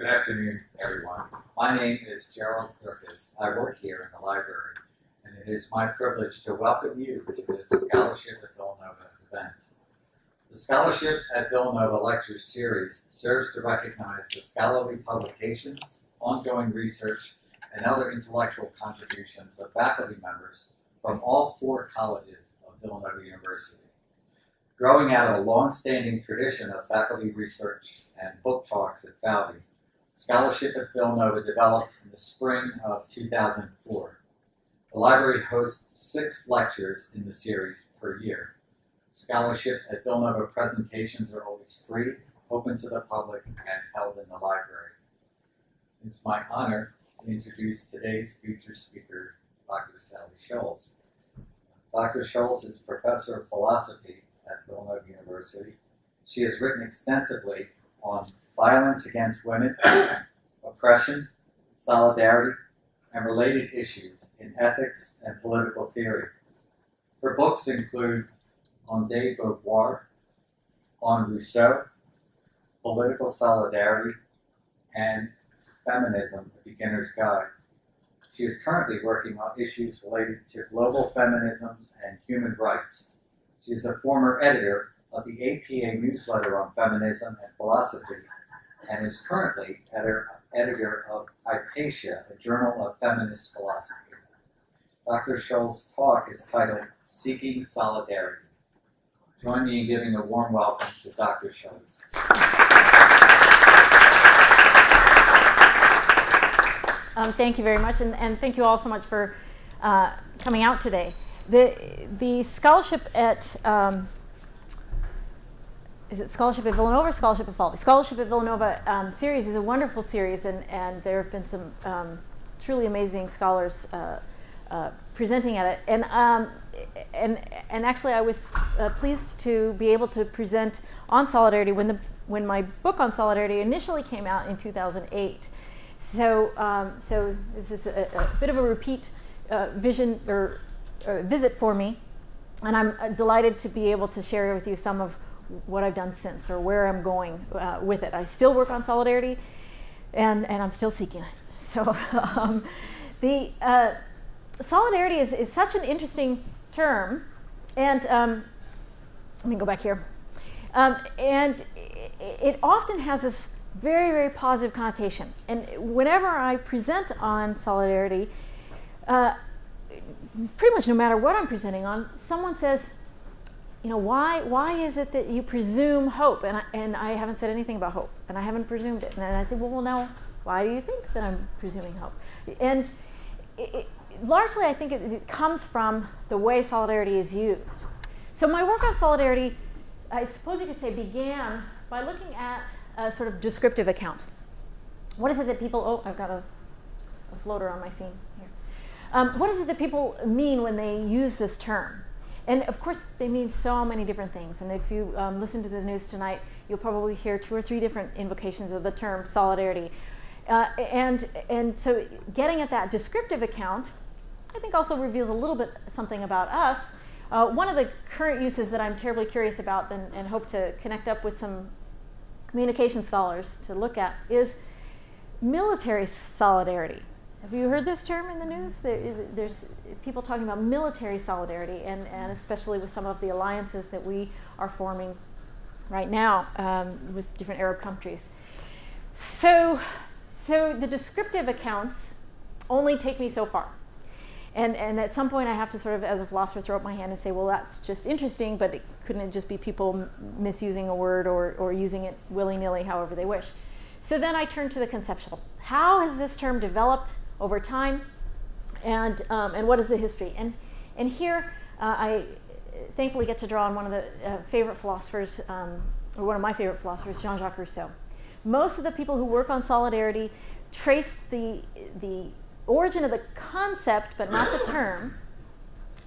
Good afternoon, everyone. My name is Gerald Durkis. I work here in the library, and it is my privilege to welcome you to this Scholarship at Villanova event. The Scholarship at Villanova Lecture Series serves to recognize the scholarly publications, ongoing research, and other intellectual contributions of faculty members from all four colleges of Villanova University. Growing out of a long-standing tradition of faculty research and book talks at Falvey, Scholarship at Villanova developed in the spring of 2004. The library hosts six lectures in the series per year. Scholarship at Villanova presentations are always free, open to the public, and held in the library. It's my honor to introduce today's featured speaker, Dr. Sally Scholz. Dr. Scholz is professor of philosophy at Villanova University. She has written extensively on violence against women, oppression, solidarity, and related issues in ethics and political theory. Her books include On de Beauvoir, On Rousseau, Political Solidarity, and Feminism, A Beginner's Guide. She is currently working on issues related to global feminisms and human rights. She is a former editor of the APA newsletter on feminism and philosophy and is currently editor, editor of Hypatia, a journal of feminist philosophy. Dr. Scholz' talk is titled Seeking Solidarity. Join me in giving a warm welcome to Dr. Scholz. Um, thank you very much, and, and, thank you all so much for uh, coming out today. The, the scholarship at um, is it Scholarship at Villanova Scholarship at Falvey? Scholarship at Villanova um, series is a wonderful series, and, and there have been some um, truly amazing scholars uh, uh, presenting at it. And, um, and, and actually, I was uh, pleased to be able to present on Solidarity when, the, when my book on Solidarity initially came out in 2008. So, um, so this is a, a, bit of a repeat uh, vision or, or visit for me, and I'm uh, delighted to be able to share with you some of what I've done since or where I'm going uh, with it. I still work on solidarity, and and I'm still seeking it. So um, the uh, solidarity is, is such an interesting term, and um, let me go back here. Um, and it often has this very very positive connotation. And whenever I present on solidarity. Uh, pretty much no matter what I'm presenting on, someone says, you know, why, why is it that you presume hope? And I, and I haven't said anything about hope, and I haven't presumed it. And I said, well, well, now, why do you think that I'm presuming hope? And it, it, largely, I think it, it comes from the way solidarity is used. So my work on solidarity, I suppose you could say, began by looking at a sort of descriptive account. What is it that people, oh, I've got a, a floater on my scene here. Um, what is it that people mean when they use this term? And of course, they mean so many different things. And if you um, listen to the news tonight, you'll probably hear two or three different invocations of the term solidarity. Uh, and, and so getting at that descriptive account, I think also reveals a little bit something about us. Uh, one of the current uses that I'm terribly curious about and, and hope to connect up with some communication scholars to look at is military solidarity. Have you heard this term in the news? There, there's people talking about military solidarity, and, and especially with some of the alliances that we are forming right now um, with different Arab countries. So, so the descriptive accounts only take me so far. And, and at some point, I have to sort of, as a philosopher, throw up my hand and say, well, that's just interesting, but it, couldn't it just be people misusing a word or, or using it willy nilly however they wish? So then I turn to the conceptual. How has this term developed over time, and, um, and what is the history. And, and here uh, I thankfully get to draw on one of the uh, favorite philosophers, um, or one of my favorite philosophers, Jean-Jacques Rousseau. Most of the people who work on solidarity trace the, the origin of the concept, but not the term,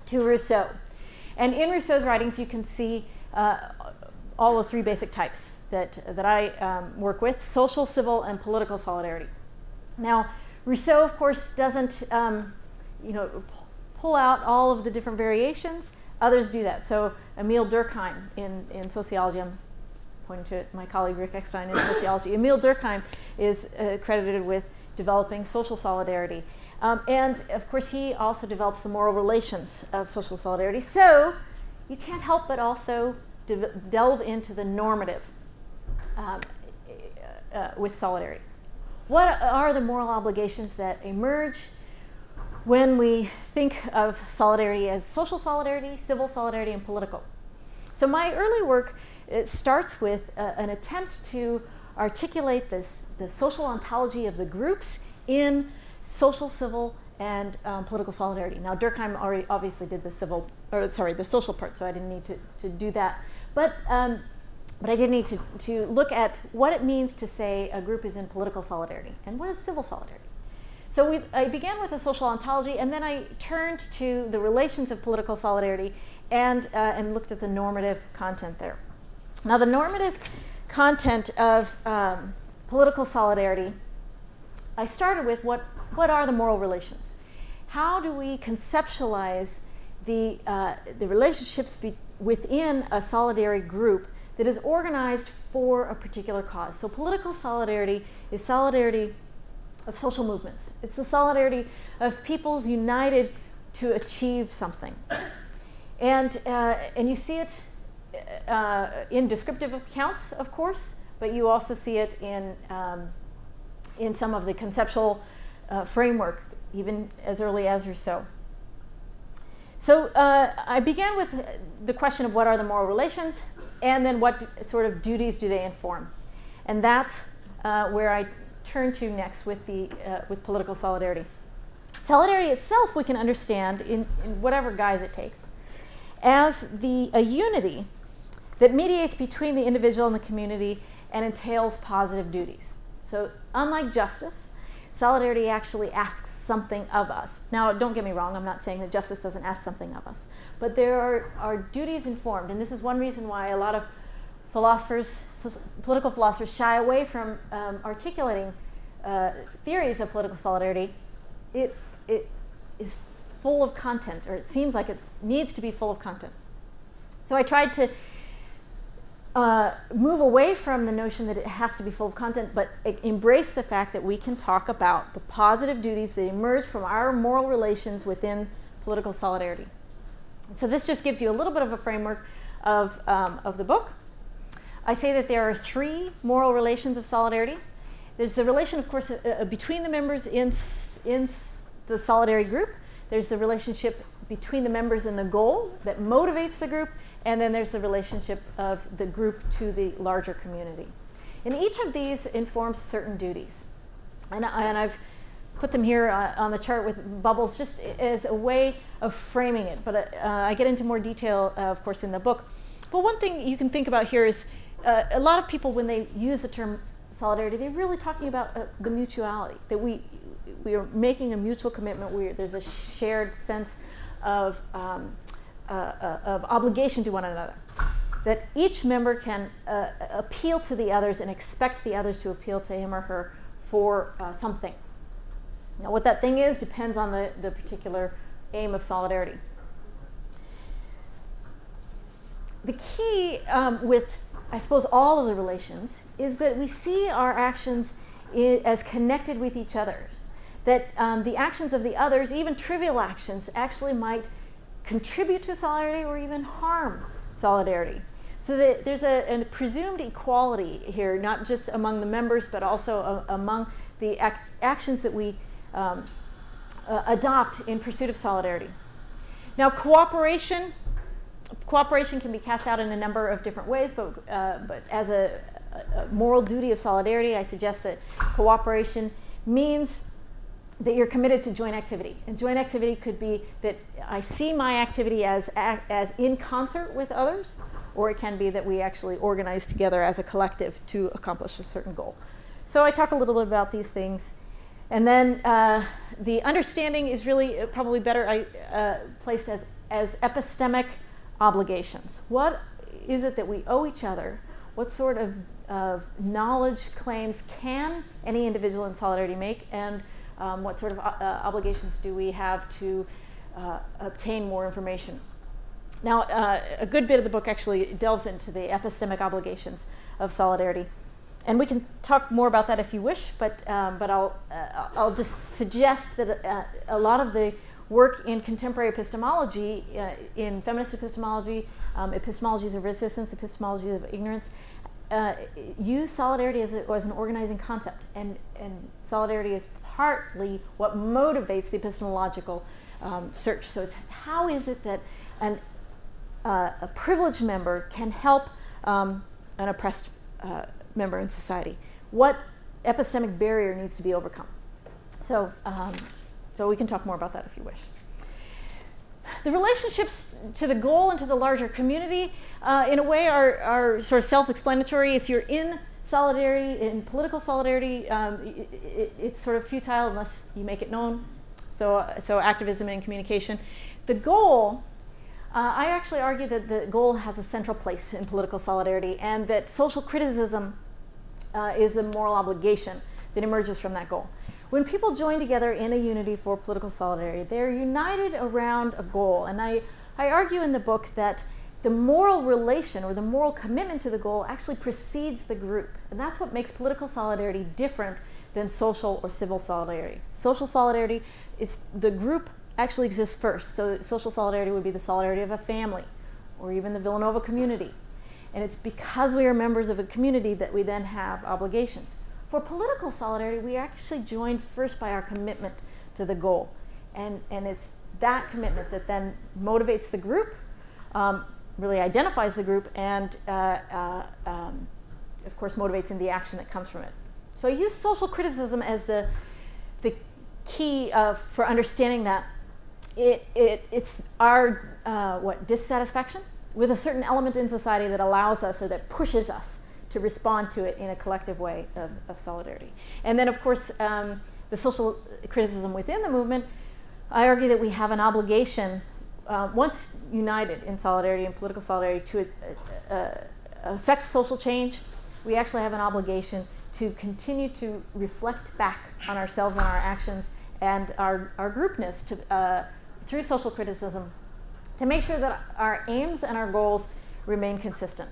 to Rousseau. And in Rousseau's writings, you can see uh, all the three basic types that, that I um, work with social, civil, and political solidarity. Now, Rousseau, of course, doesn't um, you know, pull out all of the different variations. Others do that. So Emile Durkheim in, in sociology, I'm pointing to my colleague Rick Eckstein in sociology. Emile Durkheim is uh, credited with developing social solidarity. Um, and of course, he also develops the moral relations of social solidarity. So you can't help but also de- delve into the normative um, uh, with solidarity. What are the moral obligations that emerge when we think of solidarity as social solidarity, civil solidarity, and political? So my early work it starts with uh, an attempt to articulate this, the social ontology of the groups in social, civil, and um, political solidarity. Now, Durkheim already obviously did the civil, or sorry, the social part, so I didn't need to, to do that. But, um, but I did need to, to look at what it means to say a group is in political solidarity and what is civil solidarity. So we, I began with a social ontology, and then I turned to the relations of political solidarity and, uh, and looked at the normative content there. Now, the normative content of um, political solidarity, I started with what, what are the moral relations? How do we conceptualize the, uh, the relationships within a solidarity group that is organized for a particular cause? So, political solidarity is solidarity of social movements, it's the solidarity of peoples united to achieve something. And, uh, and you see it uh, in descriptive accounts, of course, but you also see it in, um, in some of the conceptual uh, framework, even as early as Rousseau. So uh, I began with the question of what are the moral relations, and then what sort of duties do they inform, and that's uh, where I turn to next with the uh, with political solidarity. Solidarity itself we can understand in, in whatever guise it takes as the a unity that mediates between the individual and the community and entails positive duties. So, unlike justice, solidarity actually asks something of us. Now, don't get me wrong, I'm not saying that justice doesn't ask something of us, but there are, are duties informed, and this is one reason why a lot of philosophers, political philosophers, shy away from um, articulating uh, theories of political solidarity. It, it is full of content, or it seems like it needs to be full of content. So I tried to uh, move away from the notion that it has to be full of content, but embrace the fact that we can talk about the positive duties that emerge from our moral relations within political solidarity. So this just gives you a little bit of a framework of, um, of the book. I say that there are three moral relations of solidarity. There's the relation, of course, uh, uh between the members in, in the solidarity group. There's the relationship between the members and the goal that motivates the group. And then there's the relationship of the group to the larger community. And each of these informs certain duties. And, and I've put them here uh, on the chart with bubbles just as a way of framing it. But uh, I get into more detail, uh, of course, in the book. But one thing you can think about here is uh, a lot of people, when they use the term solidarity, they're really talking about uh, the mutuality, that we, we are making a mutual commitment where there's a shared sense of um, uh, uh, of obligation to one another. That each member can uh, appeal to the others and expect the others to appeal to him or her for uh, something. Now, what that thing is depends on the, the particular aim of solidarity. The key um, with, I suppose, all of the relations is that we see our actions as connected with each other's. That um, the actions of the others, even trivial actions, actually might contribute to solidarity or even harm solidarity. So that there's a, a presumed equality here, not just among the members, but also a, among the act, actions that we um, uh, adopt in pursuit of solidarity. Now, cooperation, cooperation can be cast out in a number of different ways, but, uh, but as a, a moral duty of solidarity, I suggest that cooperation means that you're committed to joint activity. And joint activity could be that I see my activity as, as in concert with others, or it can be that we actually organize together as a collective to accomplish a certain goal. So I talk a little bit about these things. And then uh, the understanding is really uh, probably better uh, placed as, as epistemic obligations. What is it that we owe each other? What sort of, of knowledge claims can any individual in solidarity make? And um, what sort of uh, obligations do we have to uh, obtain more information? Now, uh, a good bit of the book actually delves into the epistemic obligations of solidarity. And we can talk more about that if you wish, but, um, but I'll, uh, I'll just suggest that uh, a lot of the work in contemporary epistemology, uh, in feminist epistemology, um, epistemologies of resistance, epistemologies of ignorance, uh, use solidarity as, a, as, an organizing concept. And, and solidarity is partly what motivates the epistemological um, search. So it's how is it that an, uh, a privileged member can help um, an oppressed uh, member in society? What epistemic barrier needs to be overcome? So, um, so we can talk more about that if you wish. The relationships to the goal and to the larger community, uh, in a way, are, are sort of self explanatory. If you're in solidarity, in political solidarity, um, it, it, it's sort of futile unless you make it known. So, so activism and communication. The goal, uh, I actually argue that the goal has a central place in political solidarity and that social criticism uh, is the moral obligation that emerges from that goal. When people join together in a unity for political solidarity, they're united around a goal. And I, I argue in the book that the moral relation or the moral commitment to the goal actually precedes the group. And that's what makes political solidarity different than social or civil solidarity. Social solidarity is the group actually exists first. So social solidarity would be the solidarity of a family or even the Villanova community. And it's because we are members of a community that we then have obligations. For political solidarity, we are actually join first by our commitment to the goal. And, and it's that commitment that then motivates the group, um, really identifies the group, and uh, uh, um, of course motivates in the action that comes from it. So I use social criticism as the, the key uh, for understanding that it, it, it's our uh, what dissatisfaction with a certain element in society that allows us or that pushes us to respond to it in a collective way of, of solidarity. And then, of course, um, the social criticism within the movement, I argue that we have an obligation, uh, once united in solidarity and political solidarity, to uh, uh, affect social change. We actually have an obligation to continue to reflect back on ourselves and our actions and our, our groupness to, uh, through social criticism to make sure that our aims and our goals remain consistent.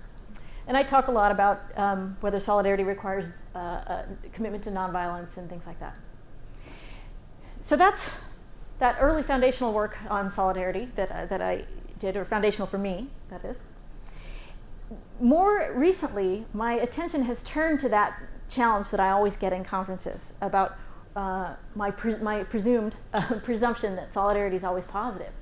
And I talk a lot about um, whether solidarity requires uh, a commitment to nonviolence and things like that. So that's that early foundational work on solidarity that, uh, that I did, or foundational for me, that is. More recently, my attention has turned to that challenge that I always get in conferences about uh, my, pre- my presumed uh, presumption that solidarity is always positive.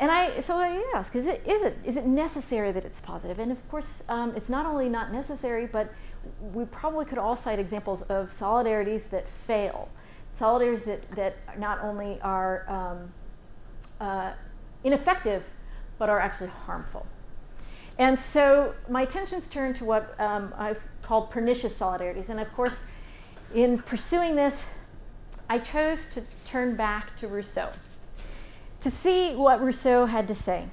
And I, so I ask, is it, is it, is it necessary that it's positive? And of course, um, it's not only not necessary, but we probably could all cite examples of solidarities that fail, solidarities that, that not only are um, uh, ineffective, but are actually harmful. And so my attention's turned to what um, I've called pernicious solidarities. And of course, in pursuing this, I chose to turn back to Rousseau to see what Rousseau had to say.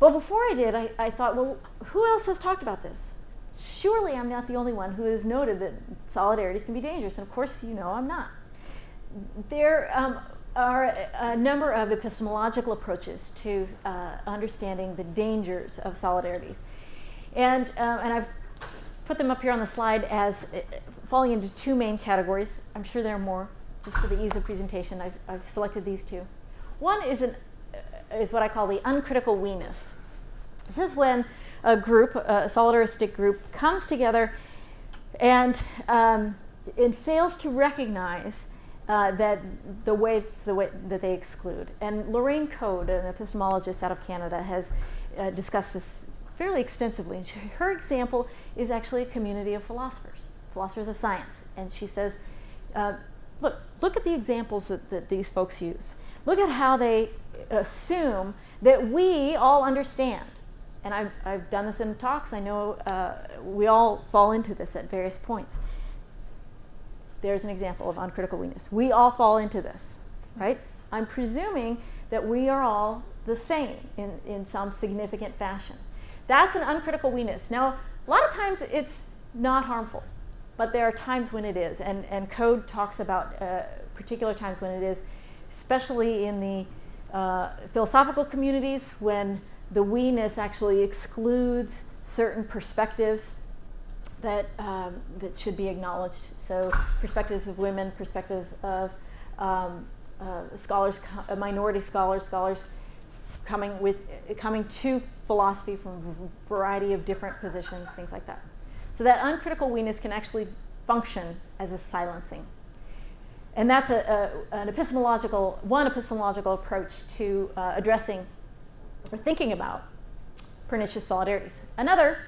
But before I did, I, I thought, well, who else has talked about this? Surely I'm not the only one who has noted that solidarities can be dangerous. And of course, you know I'm not. There um, are a number of epistemological approaches to uh, understanding the dangers of solidarities. And, uh, and I've put them up here on the slide as uh, falling into two main categories. I'm sure there are more. Just for the ease of presentation, I've, I've selected these two. One is, an, is what I call the uncritical we-ness. This is when a group, a solidaristic group, comes together and, um, it fails to recognize uh, that the way the way that they exclude. And Lorraine Code, an epistemologist out of Canada, has uh, discussed this fairly extensively. And she, her example is actually a community of philosophers, philosophers of science. And she says, uh, look, look at the examples that, that these folks use. Look at how they assume that we all understand. And I've, I've done this in talks. I know uh, we all fall into this at various points. There's an example of uncritical we-ness. We all fall into this, right? I'm presuming that we are all the same in, in some significant fashion. That's an uncritical we-ness. Now, a lot of times it's not harmful, but there are times when it is. And, and Code talks about uh, particular times when it is especially in the uh, philosophical communities when the we-ness actually excludes certain perspectives that, um, that should be acknowledged. So perspectives of women, perspectives of um, uh, scholars, uh, minority scholars, scholars coming with coming to philosophy from a variety of different positions, things like that. So that uncritical we-ness can actually function as a silencing. And that's a, a an epistemological, one epistemological approach to uh, addressing or thinking about pernicious solidarities. Another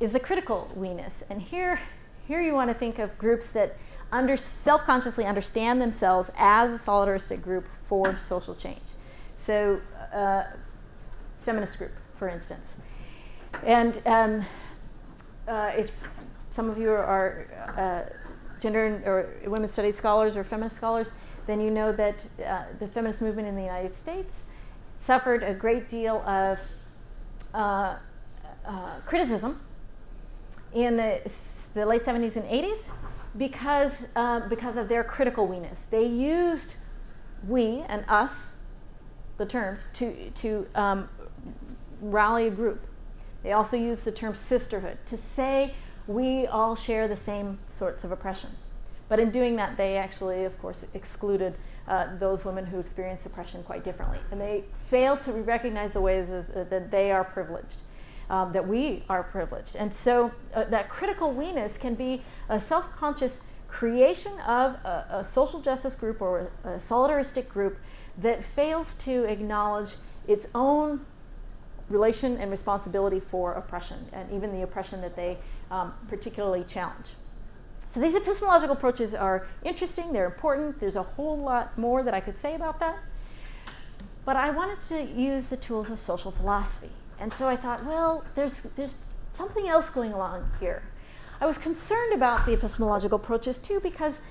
is the critical we-ness. And here, here you want to think of groups that under, self-consciously understand themselves as a solidaristic group for social change. So, uh, feminist group, for instance. And um, uh, if some of you are uh, gender or women's studies scholars or feminist scholars, then you know that uh, the feminist movement in the United States suffered a great deal of uh, uh, criticism in the, the, late 70s and 80s because, because of their critical we-ness. They used we and us, the terms, to, to um, rally a group. They also used the term sisterhood to say we all share the same sorts of oppression. But in doing that, they actually, of course, excluded uh, those women who experience oppression quite differently. And they fail to recognize the ways that, that they are privileged, um, that we are privileged. And so uh, that critical we-ness can be a self-conscious creation of a, a, social justice group or a solidaristic group that fails to acknowledge its own relation and responsibility for oppression and even the oppression that they um, particularly challenge. So these epistemological approaches are interesting, they're important, there's a whole lot more that I could say about that. But I wanted to use the tools of social philosophy. And so I thought, well, there's, there's something else going along here. I was concerned about the epistemological approaches too because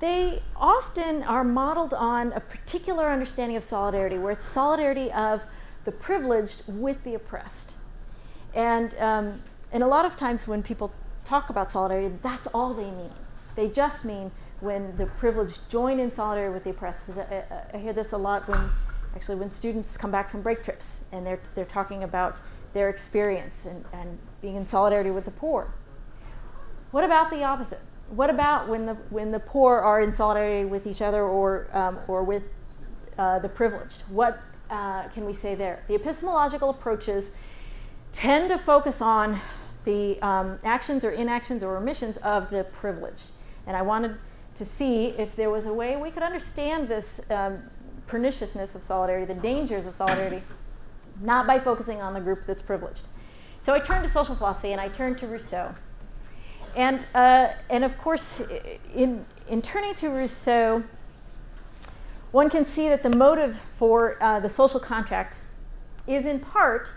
they often are modeled on a particular understanding of solidarity, where it's solidarity of the privileged with the oppressed. And, um, and a lot of times when people talk about solidarity, that's all they mean. They just mean when the privileged join in solidarity with the oppressed. I, I, hear this a lot when, actually, when students come back from break trips and they're, they're talking about their experience and, and being in solidarity with the poor. What about the opposite? What about when the, when the poor are in solidarity with each other or, um, or with uh, the privileged? What uh, can we say there? The epistemological approaches tend to focus on the um, actions or inactions or omissions of the privilege. And I wanted to see if there was a way we could understand this um, perniciousness of solidarity, the dangers of solidarity, not by focusing on the group that's privileged. So I turned to social philosophy and I turned to Rousseau. And, uh, and of course, in, in turning to Rousseau, one can see that the motive for uh, the social contract is in part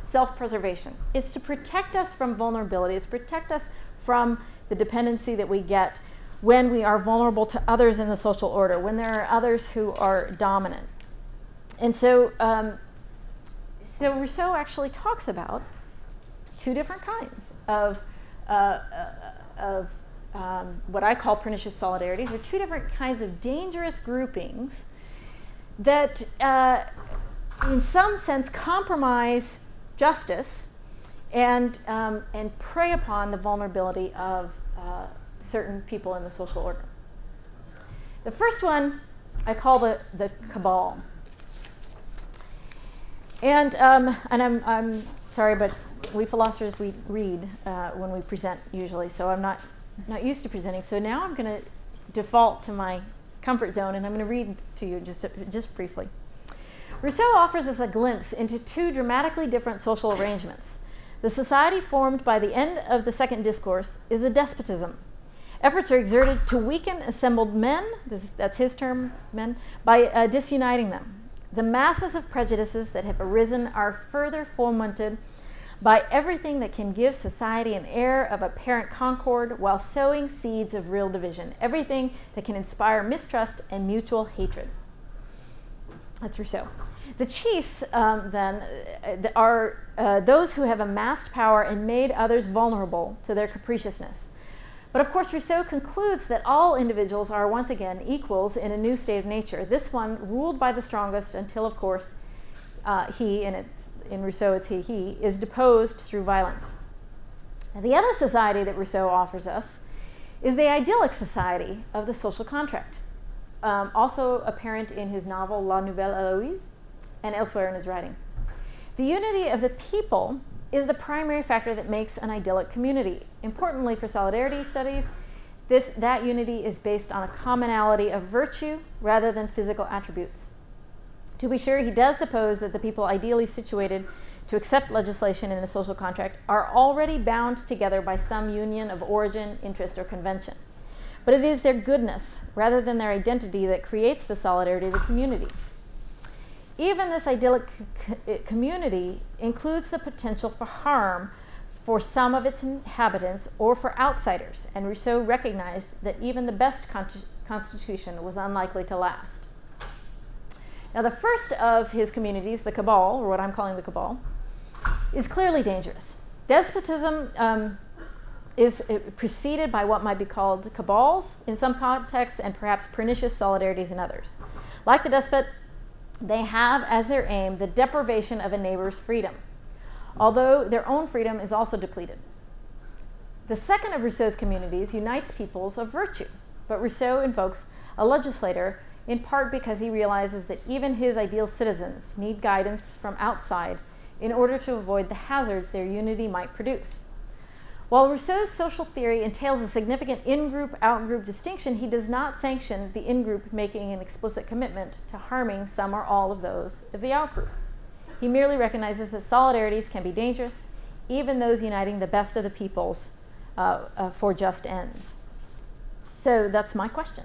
self-preservation. It's to protect us from vulnerability. It's protect us from the dependency that we get when we are vulnerable to others in the social order, when there are others who are dominant. And so, um, so Rousseau actually talks about two different kinds of, uh, uh, of um, what I call pernicious solidarities, or two different kinds of dangerous groupings that, uh, in some sense, compromise justice and, um, and prey upon the vulnerability of uh, certain people in the social order. The first one I call the, the cabal. And, um, and I'm, I'm sorry, but we philosophers, we read uh, when we present usually, so I'm not, not used to presenting. So now I'm going to default to my comfort zone and I'm going to read to you just, just briefly. Rousseau offers us a glimpse into two dramatically different social arrangements. The society formed by the end of the second discourse is a despotism. Efforts are exerted to weaken assembled men, this, that's his term, men, by uh, disuniting them. The masses of prejudices that have arisen are further fomented by everything that can give society an air of apparent concord while sowing seeds of real division, everything that can inspire mistrust and mutual hatred. That's Rousseau. The chiefs, um, then, uh, are uh, those who have amassed power and made others vulnerable to their capriciousness. But of course, Rousseau concludes that all individuals are once again equals in a new state of nature. This one ruled by the strongest until, of course, uh, he, and it's, in Rousseau it's he, he, is deposed through violence. The other society that Rousseau offers us is the idyllic society of the social contract, um, also apparent in his novel La Nouvelle Heloise and elsewhere in his writing. The unity of the people is the primary factor that makes an idyllic community. Importantly for solidarity studies, this, that unity is based on a commonality of virtue rather than physical attributes. To be sure, he does suppose that the people ideally situated to accept legislation in a social contract are already bound together by some union of origin, interest, or convention. But it is their goodness, rather than their identity, that creates the solidarity of the community. Even this idyllic community includes the potential for harm for some of its inhabitants or for outsiders, and Rousseau recognized that even the best con constitution was unlikely to last. Now, the first of his communities, the cabal, or what I'm calling the cabal, is clearly dangerous. Despotism um, is uh, preceded by what might be called cabals in some contexts and perhaps pernicious solidarities in others. Like the despot, they have as their aim the deprivation of a neighbor's freedom, although their own freedom is also depleted. The second of Rousseau's communities unites peoples of virtue, but Rousseau invokes a legislator in part because he realizes that even his ideal citizens need guidance from outside in order to avoid the hazards their unity might produce. While Rousseau's social theory entails a significant in group out group distinction, he does not sanction the in group making an explicit commitment to harming some or all of those of the out group. He merely recognizes that solidarities can be dangerous, even those uniting the best of the peoples uh, uh, for just ends. So that's my question.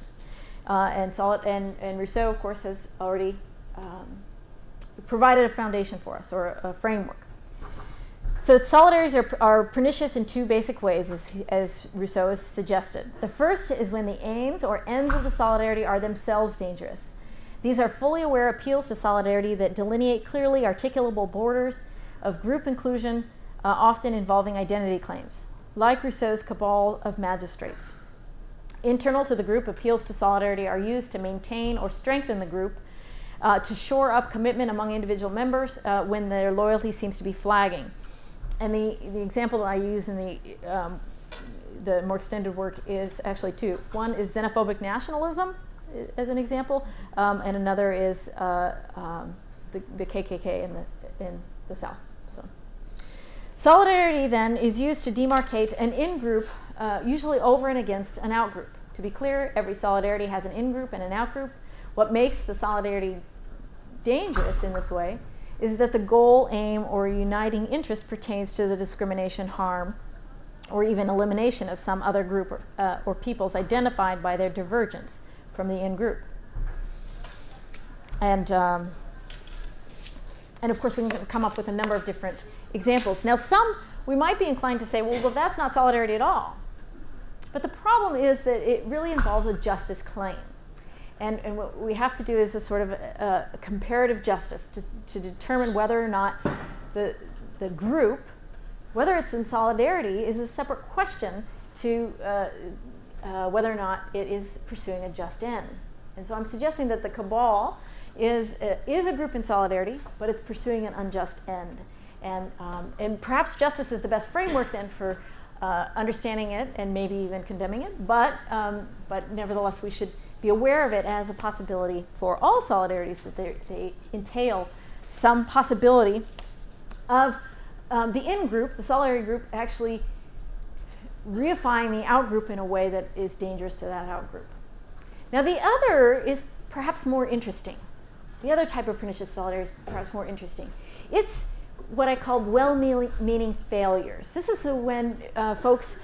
Uh, and, and, and Rousseau, of course, has already um, provided a foundation for us or a, a framework. So solidarities are, are, pernicious in two basic ways, as, as, Rousseau has suggested. The first is when the aims or ends of the solidarity are themselves dangerous. These are fully aware appeals to solidarity that delineate clearly articulable borders of group inclusion, uh, often involving identity claims, like Rousseau's cabal of magistrates. Internal to the group, appeals to solidarity are used to maintain or strengthen the group, uh, to shore up commitment among individual members uh, when their loyalty seems to be flagging and the, the example that I use in the, um, the more extended work is actually two. One is xenophobic nationalism, as an example, um, and another is uh, um, the, the KKK in the, in the South. So. Solidarity then is used to demarcate an in group, uh, usually over and against an out group. To be clear, every solidarity has an in group and an out group. What makes the solidarity dangerous in this way is that the goal, aim, or uniting interest pertains to the discrimination, harm, or even elimination of some other group or, uh, or peoples identified by their divergence from the in group. And, um, and of course, we can come up with a number of different examples. Now, some we might be inclined to say, well, well, that's not solidarity at all. But the problem is that it really involves a justice claim. And, and what we have to do is a sort of a, a comparative justice to, to determine whether or not the, the group, whether it's in solidarity, is a separate question to uh, uh, whether or not it is pursuing a just end. And so I'm suggesting that the cabal is, uh, is a group in solidarity, but it's pursuing an unjust end. And, um, and perhaps justice is the best framework then for uh, understanding it and maybe even condemning it, but, um, but nevertheless, we should be aware of it as a possibility for all solidarities that they, they entail some possibility of um, the in group, the solidarity group, actually reifying the out group in a way that is dangerous to that out group. Now, the other is perhaps more interesting. The other type of pernicious solidarity is perhaps more interesting. It's what I call well meaning failures. This is when uh, folks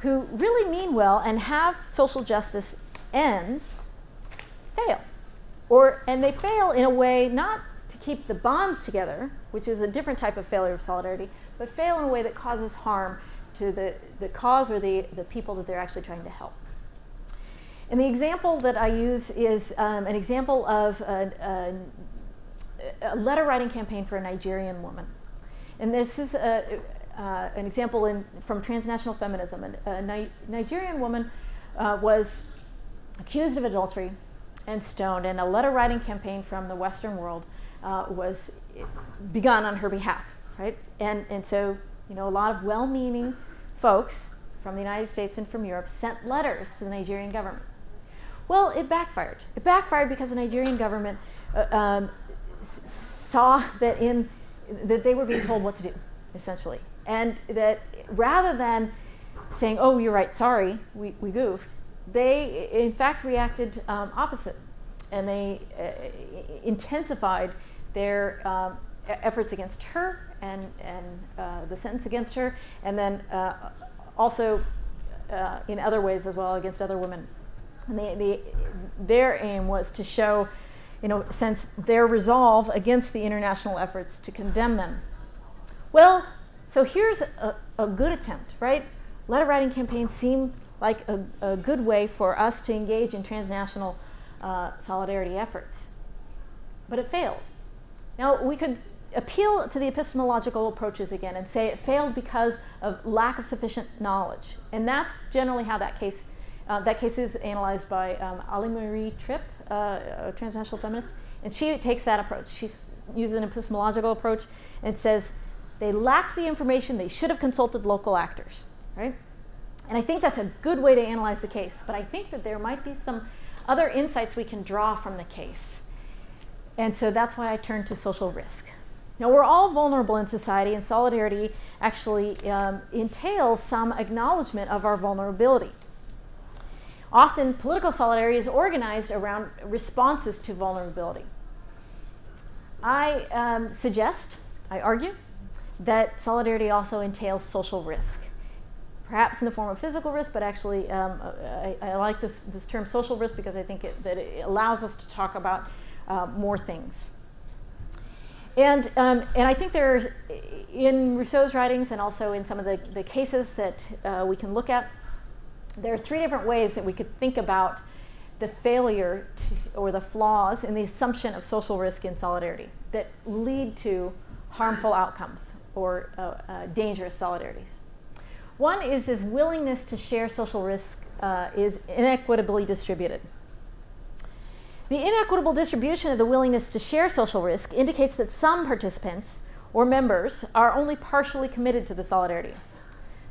who really mean well and have social justice ends fail. Or, and they fail in a way not to keep the bonds together, which is a different type of failure of solidarity, but fail in a way that causes harm to the, the cause or the, the people that they're actually trying to help. And the example that I use is um, an example of a, a, a, letter writing campaign for a Nigerian woman. And this is a, uh, an example in, from transnational feminism. A, Ni- Nigerian woman uh, was accused of adultery and stoned, and a letter writing campaign from the Western world uh, was begun on her behalf, right? And, and so, you know, a lot of well meaning folks from the United States and from Europe sent letters to the Nigerian government. Well, it backfired. It backfired because the Nigerian government uh, um, saw that in that they were being told what to do, essentially, and that rather than saying, "Oh, you're right, sorry, we, we goofed," they in fact reacted um, opposite, and they uh, intensified their um, efforts against her and and uh, the sentence against her, and then uh, also uh, in other ways as well against other women. And they, they, their aim was to show, you know, sense their resolve against the international efforts to condemn them. Well, so here's a, a good attempt, right? Letter writing campaigns seem like a, a good way for us to engage in transnational uh, solidarity efforts. But it failed. Now, we could appeal to the epistemological approaches again and say it failed because of lack of sufficient knowledge. And that's generally how that case, uh, that case is analyzed by um, Aili Mari Tripp, uh, a transnational feminist. And she takes that approach. She uses an epistemological approach and says they lack the information, they should have consulted local actors, right? And I think that's a good way to analyze the case. But I think that there might be some other insights we can draw from the case. And so that's why I turned to social risk. Now, we're all vulnerable in society, and solidarity actually um, entails some acknowledgement of our vulnerability. Often, political solidarity is organized around responses to vulnerability. I um, suggest, I argue, that solidarity also entails social risk. Perhaps in the form of physical risk, but actually, um, I, I, like this, this term social risk because I think it, that it allows us to talk about uh, more things. And, um, and I think there, are, in Rousseau's writings and also in some of the, the cases that uh, we can look at, there are three different ways that we could think about the failure to, or the flaws in the assumption of social risk in solidarity that lead to harmful outcomes or uh, uh, dangerous solidarities. One is this willingness to share social risk uh, is inequitably distributed. The inequitable distribution of the willingness to share social risk indicates that some participants or members are only partially committed to the solidarity.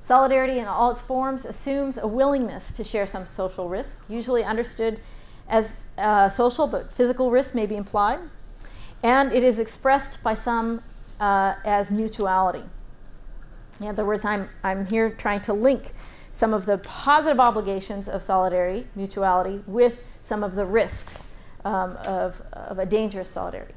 Solidarity in all its forms assumes a willingness to share some social risk, usually understood as uh, social, but physical risk may be implied, and it is expressed by some uh, as mutuality. In other words, I'm, I'm here trying to link some of the positive obligations of solidarity, mutuality, with some of the risks um, of, of a dangerous solidarity.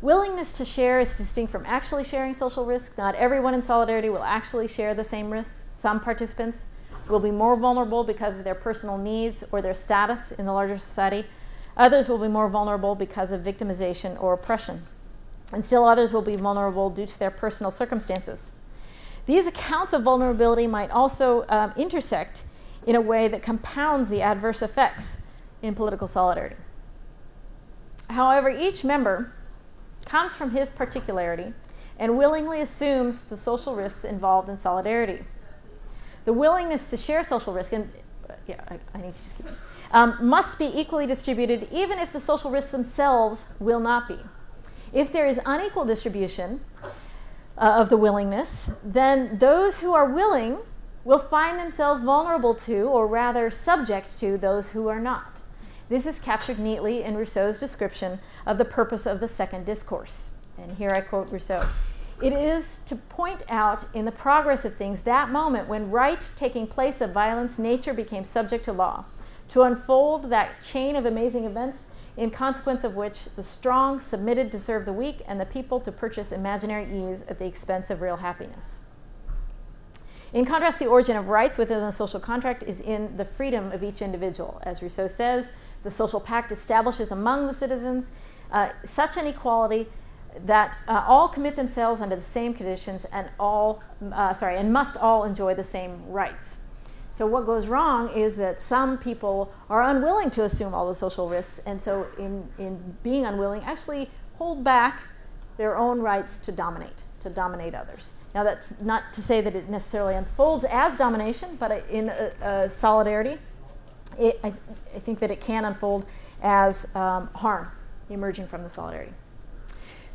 Willingness to share is distinct from actually sharing social risk. Not everyone in solidarity will actually share the same risks. Some participants will be more vulnerable because of their personal needs or their status in the larger society. Others will be more vulnerable because of victimization or oppression. And still others will be vulnerable due to their personal circumstances. These accounts of vulnerability might also um, intersect in a way that compounds the adverse effects in political solidarity. However, each member comes from his particularity and willingly assumes the social risks involved in solidarity. The willingness to share social risk, and uh, yeah, I, I, need to just keep um, must be equally distributed, even if the social risks themselves will not be. If there is unequal distribution uh, of the willingness, then those who are willing will find themselves vulnerable to, or rather subject to, those who are not. This is captured neatly in Rousseau's description of the purpose of the second discourse. And here I quote Rousseau It is to point out in the progress of things that moment when right taking place of violence, nature became subject to law, to unfold that chain of amazing events in consequence of which the strong submitted to serve the weak and the people to purchase imaginary ease at the expense of real happiness. In contrast, the origin of rights within the social contract is in the freedom of each individual. As Rousseau says, the social pact establishes among the citizens uh, such an equality that uh, all commit themselves under the same conditions and all, uh, sorry, and must all enjoy the same rights. So what goes wrong is that some people are unwilling to assume all the social risks, and so in, in being unwilling, actually hold back their own rights to dominate, to dominate others. Now, that's not to say that it necessarily unfolds as domination, but in solidarity, it, I, I, think that it can unfold as um, harm emerging from the solidarity.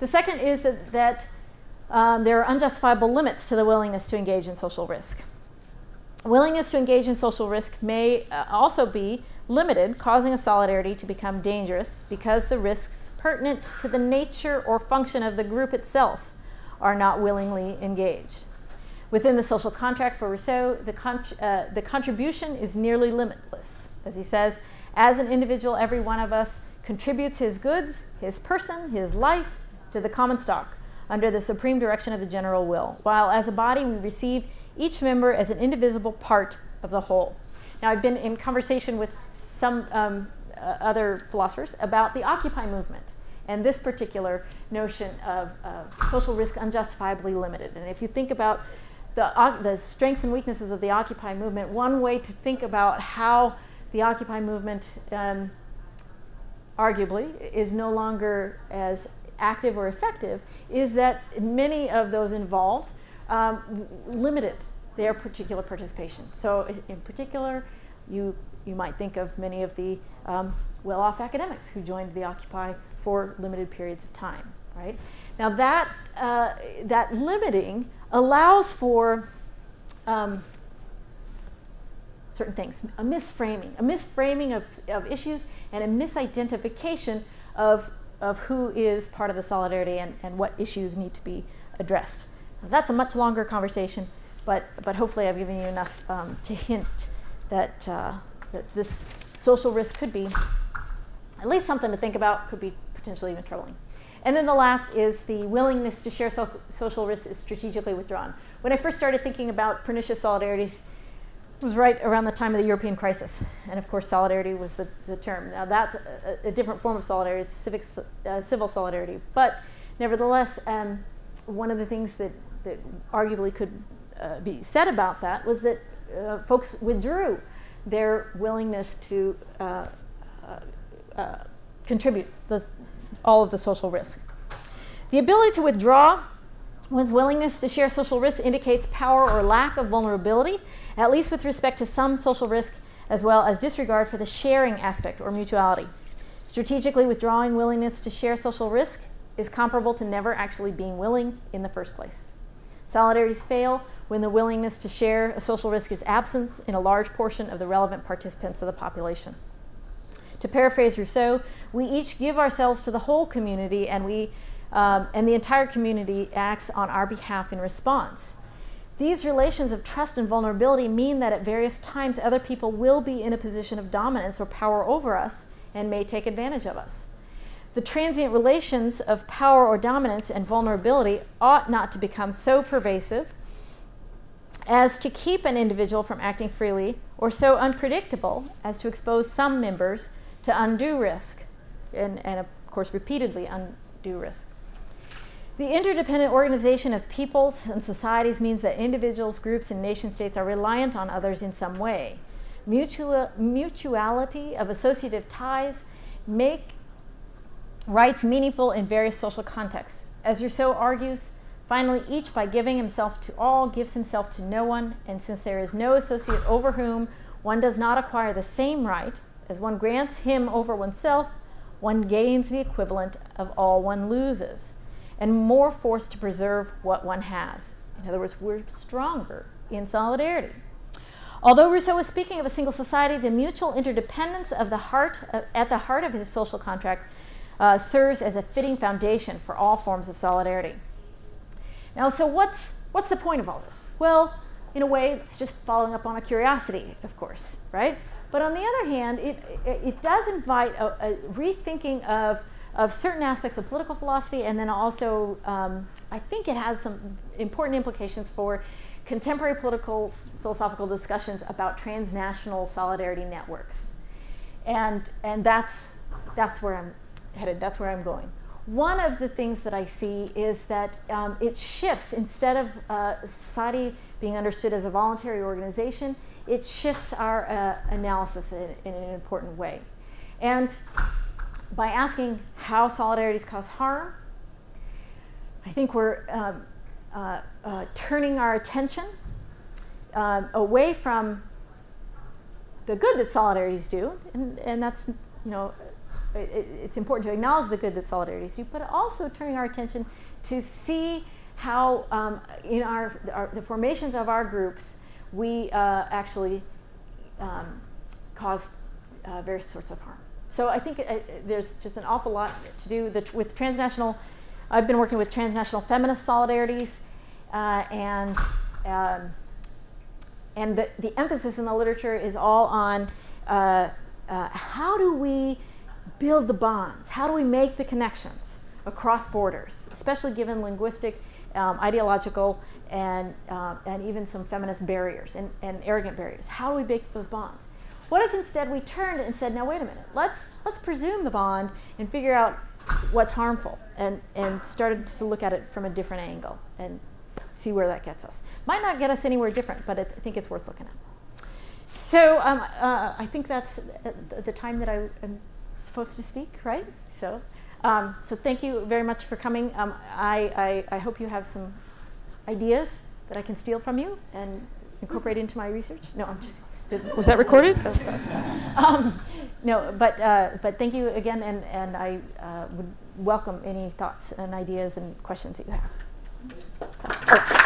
The second is that, that um, there are unjustifiable limits to the willingness to engage in social risk. Willingness to engage in social risk may uh, also be limited, causing a solidarity to become dangerous because the risks pertinent to the nature or function of the group itself are not willingly engaged. Within the social contract for Rousseau, the, uh, the contribution is nearly limitless. As he says, as an individual, every one of us contributes his goods, his person, his life to the common stock under the supreme direction of the general will, while as a body we receive each member as an indivisible part of the whole. Now, I've been in conversation with some um, uh, other philosophers about the Occupy movement and this particular notion of social risk unjustifiably limited. And if you think about the, uh, the strengths and weaknesses of the Occupy movement, one way to think about how the Occupy movement um, arguably is no longer as active or effective is that many of those involved um, limited their particular participation. So, in particular, you you might think of many of the um, well-off academics who joined the Occupy for limited periods of time. Right now, that uh, that limiting allows for um, certain things, a misframing, a misframing of, of issues, and a misidentification of of who is part of the solidarity and, and what issues need to be addressed. Now, that's a much longer conversation, but, but hopefully I've given you enough um, to hint that, uh, that this social risk could be at least something to think about, could be potentially even troubling. And then the last is the willingness to share so- social risks is strategically withdrawn. When I first started thinking about pernicious solidarities, it was right around the time of the European crisis. And of course, solidarity was the, the term. Now, that's a, a different form of solidarity, it's civic, uh, civil solidarity. But nevertheless, um, one of the things that, that arguably could uh, be said about that was that uh, folks withdrew their willingness to uh, uh, uh, contribute all of the social risk. The ability to withdraw one's willingness to share social risk indicates power or lack of vulnerability, at least with respect to some social risk, as well as disregard for the sharing aspect or mutuality. Strategically withdrawing willingness to share social risk is comparable to never actually being willing in the first place. Solidarities fail when the willingness to share a social risk is absent in a large portion of the relevant participants of the population. To paraphrase Rousseau, we each give ourselves to the whole community and we um, and the entire community acts on our behalf in response. These relations of trust and vulnerability mean that at various times other people will be in a position of dominance or power over us and may take advantage of us. The transient relations of power or dominance and vulnerability ought not to become so pervasive as to keep an individual from acting freely or so unpredictable as to expose some members to undue risk and, and of course repeatedly undue risk. The interdependent organization of peoples and societies means that individuals, groups, and nation states are reliant on others in some way. Mutual, mutuality of associative ties make rights meaningful in various social contexts. As Rousseau argues, finally, each by giving himself to all gives himself to no one, and since there is no associate over whom one does not acquire the same right as one grants him over oneself, one gains the equivalent of all one loses and more force to preserve what one has. In other words, we're stronger in solidarity. Although Rousseau was speaking of a single society, the mutual interdependence of the heart uh, at the heart of his social contract uh, serves as a fitting foundation for all forms of solidarity. Now, so what's what's the point of all this? Well, in a way, it's just following up on a curiosity, of course, right? But on the other hand, it, it, it does invite a, a rethinking of of certain aspects of political philosophy, and then also um, I think it has some important implications for contemporary political philosophical discussions about transnational solidarity networks, and and that's that's where I'm headed. That's where I'm going. One of the things that I see is that um, it shifts instead of uh, being understood as a voluntary organization, it shifts our uh, analysis in, in an important way, and by asking how solidarities cause harm, I think we're um, uh, uh, turning our attention uh, away from the good that solidarities do, and, and that's, you know, it, it's important to acknowledge the good that solidarities do, but also turning our attention to see how um, in our, our, the formations of our groups we uh, actually um, cause uh, various sorts of harm. So I think uh, there's just an awful lot to do the, with transnational. I've been working with transnational feminist solidarities, uh, and um, and the, the emphasis in the literature is all on uh, uh, how do we build the bonds? How do we make the connections across borders, especially given linguistic, um, ideological, and, uh, and even some feminist barriers and, and arrogant barriers? How do we make those bonds? What if instead we turned and said, now wait a minute, let's, let's presume the bond and figure out what's harmful and, and started to look at it from a different angle and see where that gets us. Might not get us anywhere different, but I think it's worth looking at. So um, uh, I think that's the time that I am supposed to speak, right? So, um, so thank you very much for coming. Um, I, I, I, hope you have some ideas that I can steal from you and incorporate into my research. No, I'm just. Did, was that recorded? Oh, um, no, but uh, but thank you again, and and I uh, would welcome any thoughts and ideas and questions that you have.